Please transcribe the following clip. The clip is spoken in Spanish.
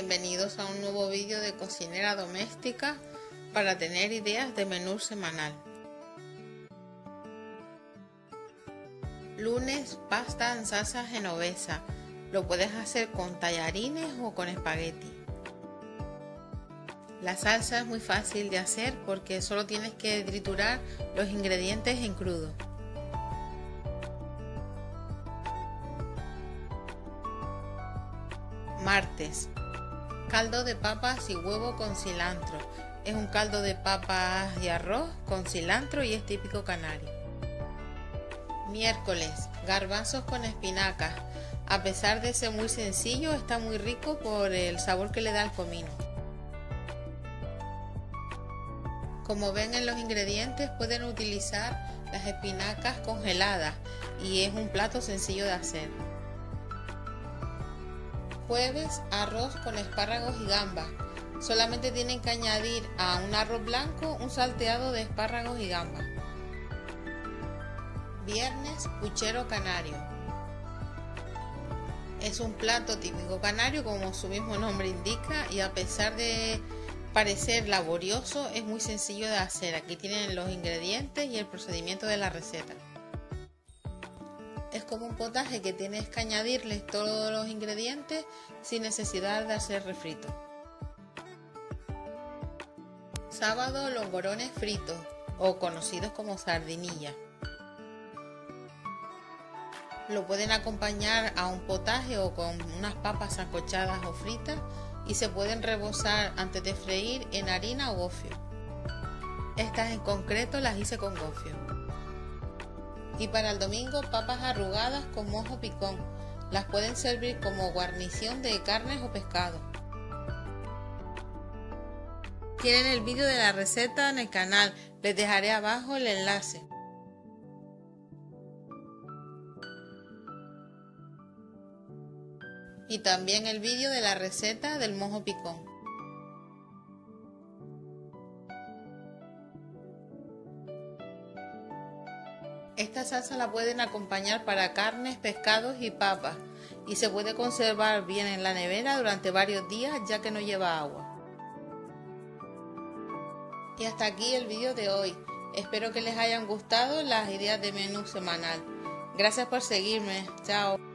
Bienvenidos a un nuevo vídeo de cocinera doméstica para tener ideas de menú semanal. Lunes, pasta en salsa genovesa. Lo puedes hacer con tallarines o con espagueti. La salsa es muy fácil de hacer porque solo tienes que triturar los ingredientes en crudo. Martes. Caldo de papas y huevo con cilantro. Es un caldo de papas y arroz con cilantro y es típico canario. Miércoles. Garbanzos con espinacas. A pesar de ser muy sencillo, está muy rico por el sabor que le da el comino. Como ven en los ingredientes pueden utilizar las espinacas congeladas y es un plato sencillo de hacer. Jueves, arroz con espárragos y gambas. Solamente tienen que añadir a un arroz blanco un salteado de espárragos y gambas. Viernes, puchero canario. Es un plato típico canario como su mismo nombre indica y a pesar de parecer laborioso es muy sencillo de hacer. Aquí tienen los ingredientes y el procedimiento de la receta es como un potaje que tienes que añadirles todos los ingredientes sin necesidad de hacer refrito. Sábado, longorones fritos o conocidos como sardinilla. Lo pueden acompañar a un potaje o con unas papas sancochadas o fritas y se pueden rebozar antes de freír en harina o gofio. Estas en concreto las hice con gofio. Y para el domingo, papas arrugadas con mojo picón. Las pueden servir como guarnición de carnes o pescado. Tienen el vídeo de la receta en el canal, les dejaré abajo el enlace. Y también el vídeo de la receta del mojo picón. Esta salsa la pueden acompañar para carnes, pescados y papas y se puede conservar bien en la nevera durante varios días ya que no lleva agua. Y hasta aquí el vídeo de hoy. Espero que les hayan gustado las ideas de menú semanal. Gracias por seguirme. Chao.